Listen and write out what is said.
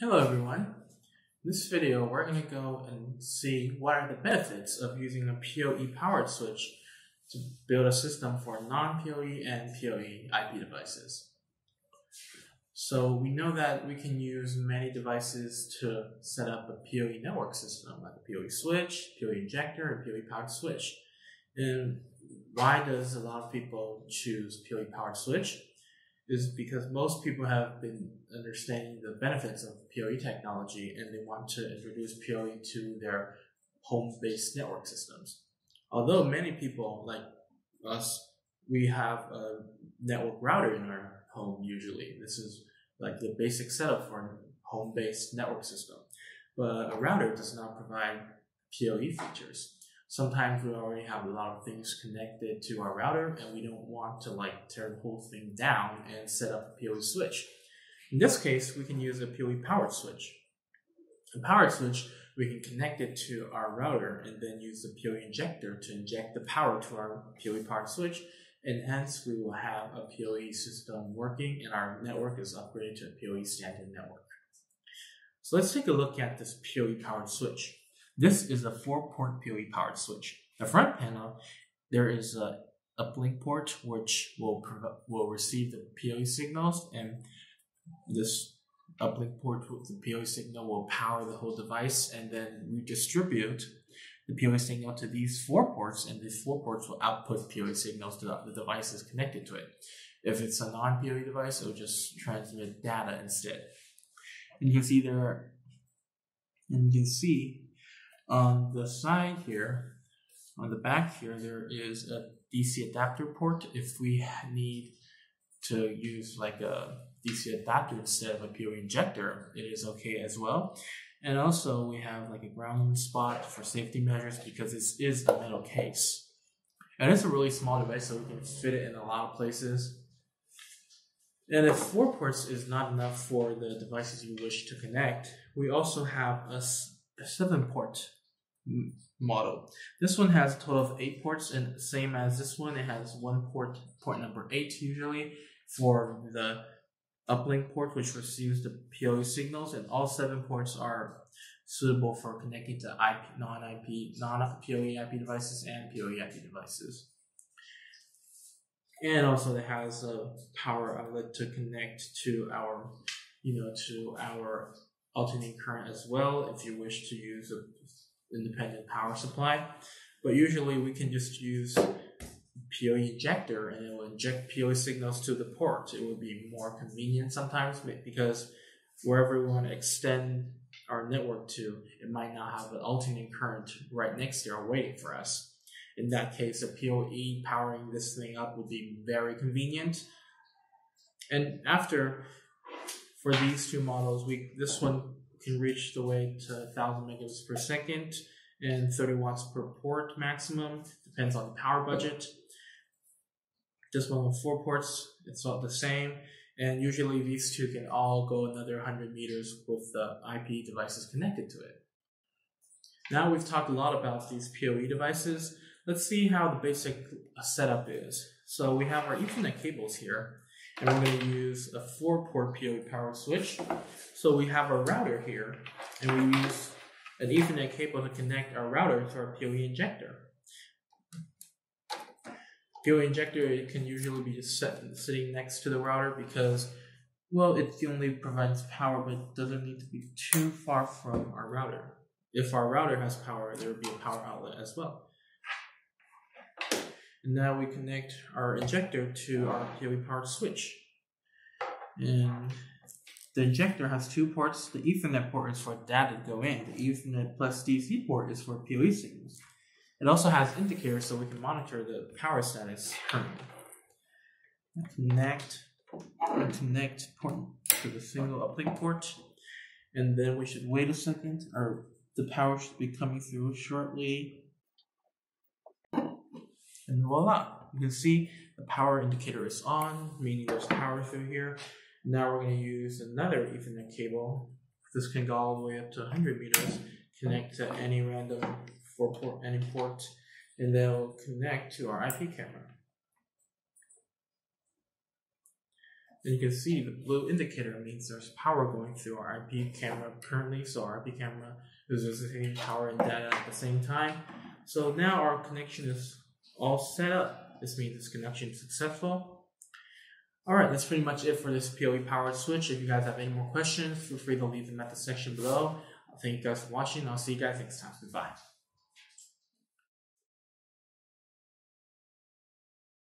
Hello everyone. In this video, we're going to go and see what are the benefits of using a PoE powered switch to build a system for non-PoE and PoE IP devices. So we know that we can use many devices to set up a PoE network system, like a PoE switch, PoE injector, and PoE powered switch. And why does a lot of people choose PoE powered switch? Is because most people have been understanding the benefits of PoE technology and they want to introduce PoE to their home-based network systems. Although many people, like us, we have a network router in our home usually. This is like the basic setup for a home-based network system. But a router does not provide PoE features sometimes we already have a lot of things connected to our router and we don't want to like tear the whole thing down and set up a PoE switch. In this case, we can use a PoE powered switch. A powered switch, we can connect it to our router and then use the PoE injector to inject the power to our PoE powered switch and hence we will have a PoE system working and our network is upgraded to a PoE standard network. So let's take a look at this PoE powered switch. This is a four-port PoE powered switch. The front panel, there is a uplink port which will will receive the PoE signals, and this uplink port with the PoE signal will power the whole device, and then we distribute the PoE signal to these four ports, and these four ports will output PoE signals to the devices connected to it. If it's a non-PoE device, it will just transmit data instead. And you can see there, and you can see on the side here, on the back here, there is a DC adapter port. If we need to use like a DC adapter instead of a PoE injector, it is okay as well. And also we have like a ground spot for safety measures because this is a metal case. And it's a really small device so we can fit it in a lot of places. And if four ports is not enough for the devices you wish to connect, we also have a, a seven port model. This one has a total of eight ports, and same as this one, it has one port, port number eight usually, for the uplink port, which receives the PoE signals, and all seven ports are suitable for connecting to IP, non-IP, non-PoE IP devices and PoE IP devices. And also it has a power outlet to connect to our, you know, to our alternating current as well if you wish to use a independent power supply. But usually we can just use PoE injector and it will inject PoE signals to the port. It will be more convenient sometimes because wherever we want to extend our network to, it might not have an alternating current right next there waiting for us. In that case, a PoE powering this thing up would be very convenient. And after, for these two models, we this one can reach the way to 1000 megabits per second and 30 watts per port maximum. Depends on the power budget. This one with four ports, it's all the same. And usually these two can all go another 100 meters with the IP devices connected to it. Now we've talked a lot about these PoE devices. Let's see how the basic setup is. So we have our Ethernet cables here and we're going to use a four port PoE power switch. So we have a router here, and we use an Ethernet cable to connect our router to our PoE injector. PoE injector it can usually be set, sitting next to the router because, well, it only provides power, but it doesn't need to be too far from our router. If our router has power, there will be a power outlet as well. And now we connect our injector to our PoE powered switch. And the injector has two ports. The Ethernet port is for data to go in. The Ethernet plus DC port is for PoE signals. It also has indicators so we can monitor the power status currently. Connect, connect port to the single uplink port. And then we should wait a second, or the power should be coming through shortly. And voila, you can see the power indicator is on, meaning there's power through here. Now we're going to use another Ethernet cable. This can go all the way up to 100 meters, connect to any random four port, any port, and they'll connect to our IP camera. And you can see the blue indicator means there's power going through our IP camera currently. So our IP camera is receiving power and data at the same time. So now our connection is all set up. This means this connection is successful. Alright, that's pretty much it for this PoE powered switch. If you guys have any more questions, feel free to leave them at the section below. Thank you guys for watching. I'll see you guys next time. Goodbye.